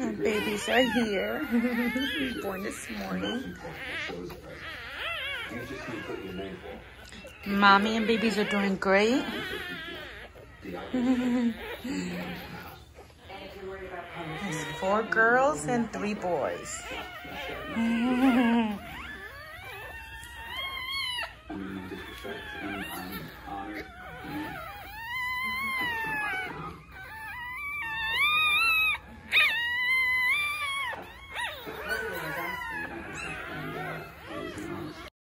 Babies are here. Born this morning. Mommy and babies are doing great. There's four girls and three boys.